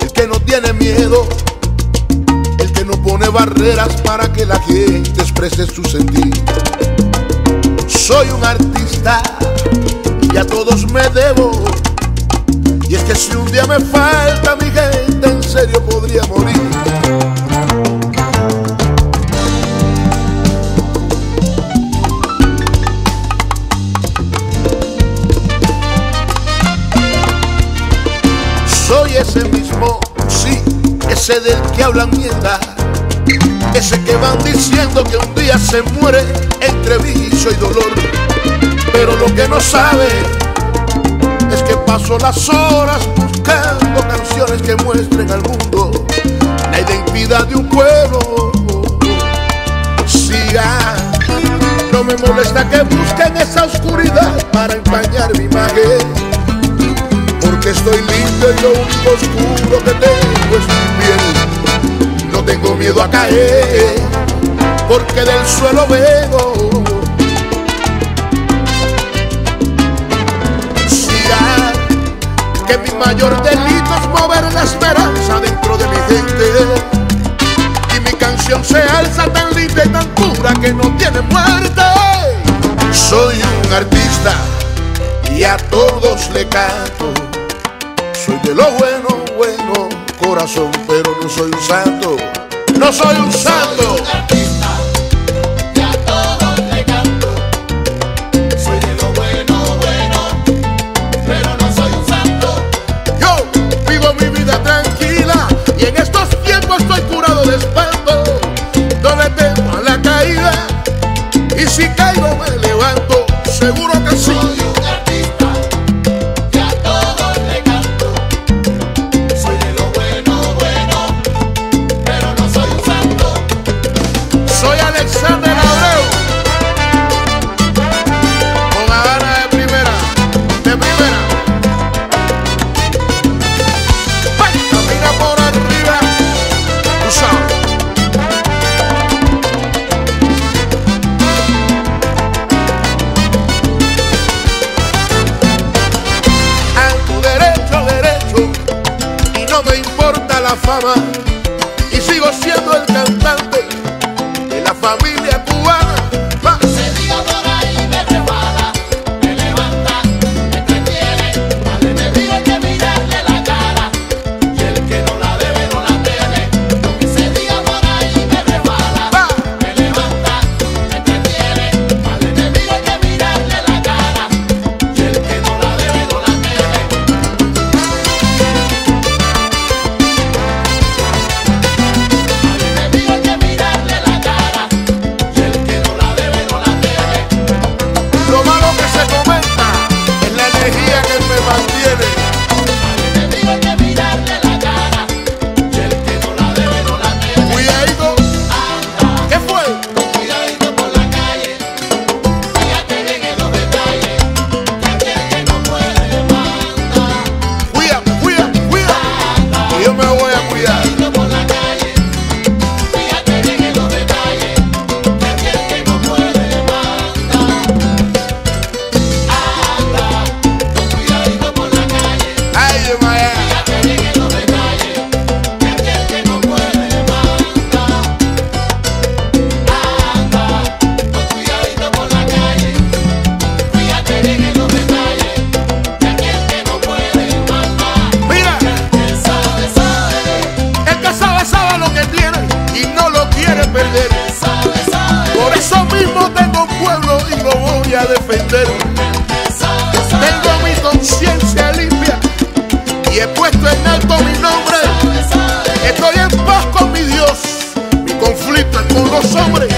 el que no tiene miedo, el que no pone barreras para que la gente exprese su sentir. Soy un artista y a todos me debo. Y es que si un día me falta mi gente, en serio podría morir. Ese mismo, sí, ese del que hablan mierda. Ese que van diciendo que un día se muere entre vicio y dolor. Pero lo que no sabe es que paso las horas buscando canciones que muestren al mundo la identidad de un pueblo. Siga, no me molesta que busquen esa oscuridad para empañar mi imagen estoy limpio y lo único oscuro que tengo es mi piel. No tengo miedo a caer, porque del suelo. Siga, que mi mayor delito es mover la esperanza dentro de mi gente. Y mi canción se alza tan limpia y tan pura que no tiene muerte. Soy un artista y a todos le canto. Soy de lo bueno, bueno, corazón, pero no soy un santo. No soy un santo. Soy un artista fama, y sigo siendo el cantante de la familia Por eso mismo tengo un pueblo y lo voy a defender. Tengo mi conciencia limpia y he puesto en alto mi nombre. Estoy en paz con mi Dios, mi conflicto es con los hombres.